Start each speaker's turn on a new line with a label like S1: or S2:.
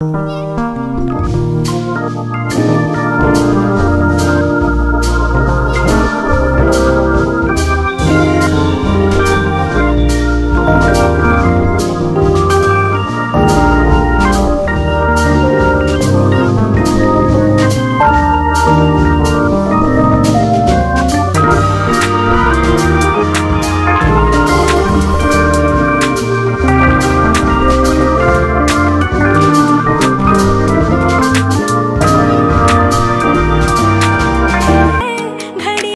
S1: 안녕